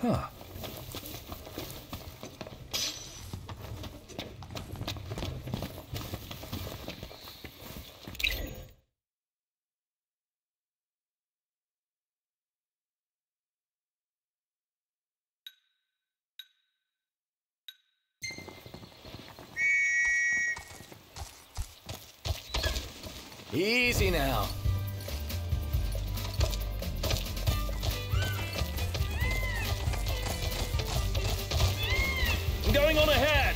Huh. Easy now. Going on ahead.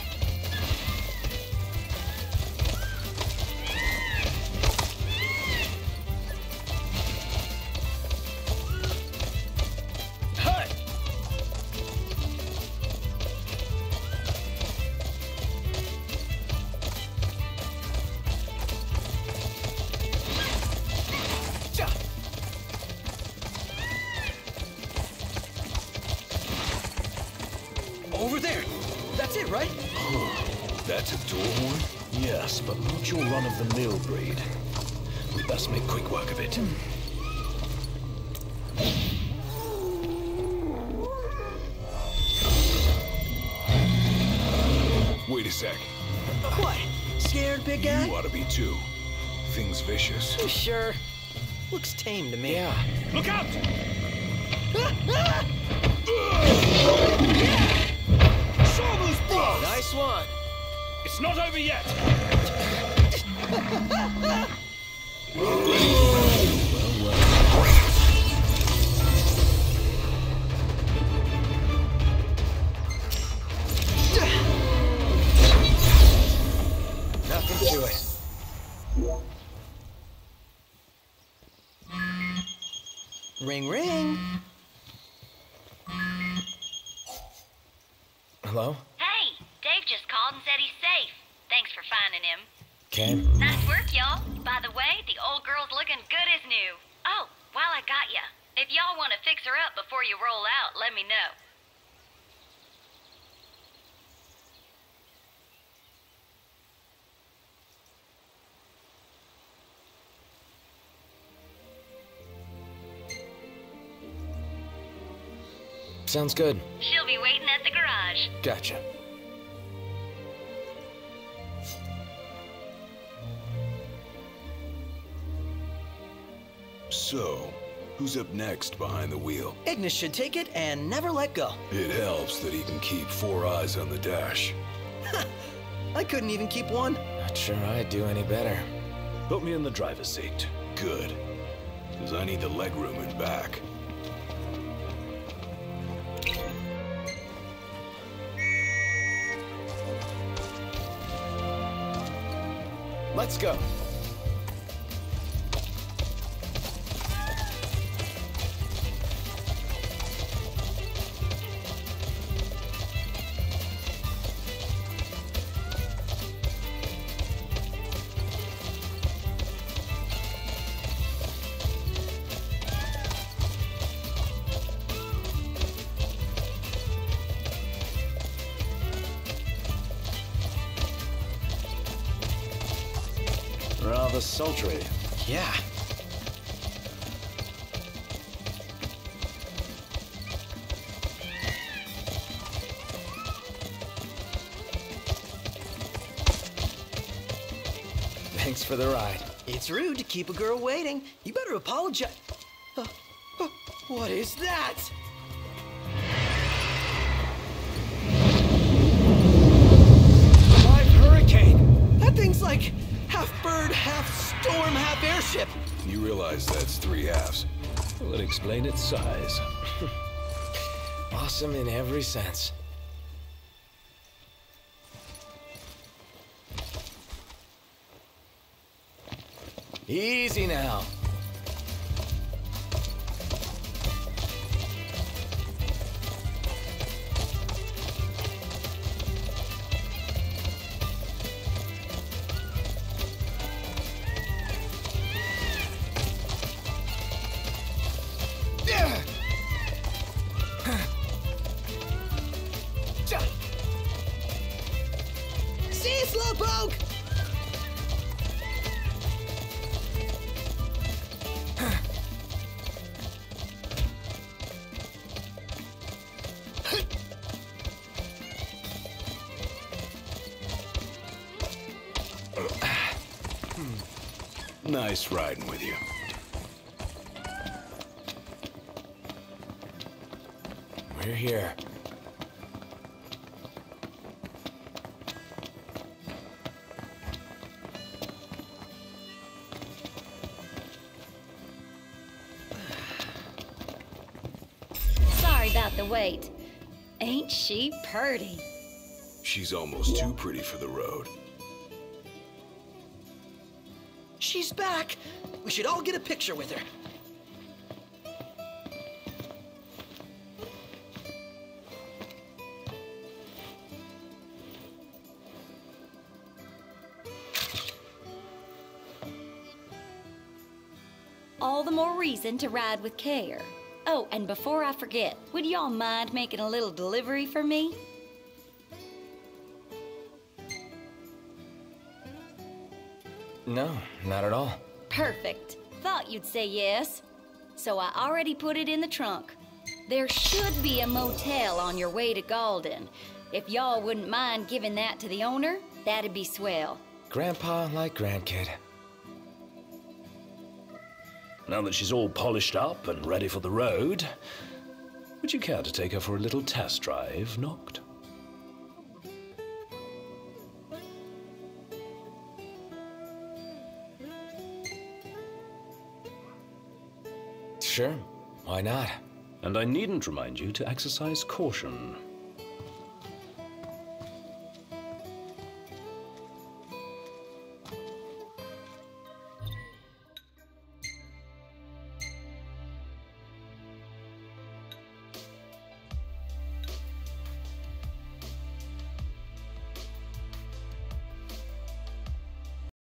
Over there. That's it, right? Oh, That's a dualhorn? Yes, but not your run-of-the-mill breed. We best make quick work of it. Wait a sec. What? Scared, big guy? You ought to be too. Thing's vicious. You sure? Looks tame to me. Yeah. Look out! Ah, ah! Nice one. It's not over yet. Nothing to it. Ring, ring. Hello? Hey, Dave just called and said he's safe. Thanks for finding him. Okay. Nice work, y'all. By the way, the old girl's looking good as new. Oh, while I got ya, if y'all want to fix her up before you roll out, let me know. Sounds good. She'll be waiting at the garage. Gotcha. So, who's up next behind the wheel? Ignis should take it and never let go. It helps that he can keep four eyes on the dash. I couldn't even keep one. Not sure I'd do any better. Put me in the driver's seat. Good. Because I need the legroom in back. Let's go. Rather sultry. Yeah. Thanks for the ride. It's rude to keep a girl waiting. You better apologize. Uh, uh, what is that? Live hurricane! That thing's like bird, half storm, half airship. You realize that's three halves. Will explain its size. Awesome in every sense. Easy now. Nice riding with you. We're here. Sorry about the wait. Ain't she purty? She's almost too pretty for the road. She's back. We should all get a picture with her. All the more reason to ride with care. Oh, and before I forget, would y'all mind making a little delivery for me? No, not at all. Perfect. Thought you'd say yes. So I already put it in the trunk. There should be a motel on your way to Galdin. If y'all wouldn't mind giving that to the owner, that'd be swell. Grandpa like grandkid. Now that she's all polished up and ready for the road, would you care to take her for a little test drive, Noct? Sure, why not? And I needn't remind you to exercise caution.